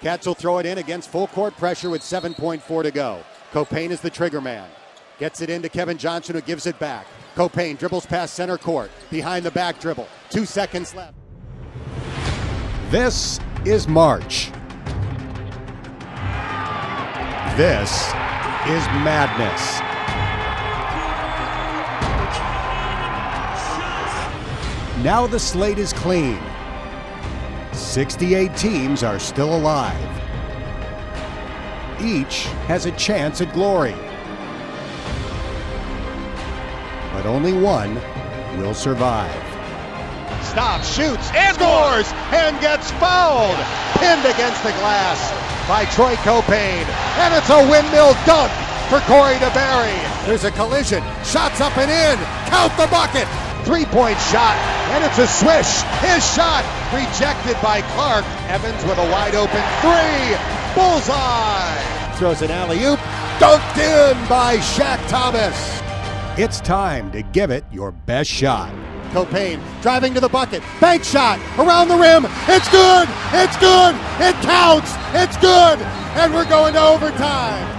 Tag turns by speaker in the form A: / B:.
A: Cats will throw it in against full court pressure with 7.4 to go. Caupain is the trigger man. Gets it into Kevin Johnson, who gives it back. Caupain dribbles past center court. Behind the back dribble. Two seconds left. This is March. This is madness. Now the slate is clean. 68 teams are still alive. Each has a chance at glory. But only one will survive. Stops, shoots, and scores, and gets fouled. Pinned against the glass by Troy Caupain. And it's a windmill dunk for Corey DeBerry. There's a collision. Shots up and in. Count the bucket. Three point shot, and it's a swish. His shot rejected by Clark. Evans with a wide open three. Bullseye. Throws an alley oop. Dunked in by Shaq Thomas. It's time to give it your best shot. Caupain driving to the bucket. Bank shot around the rim. It's good. It's good. It counts. It's good. And we're going to overtime.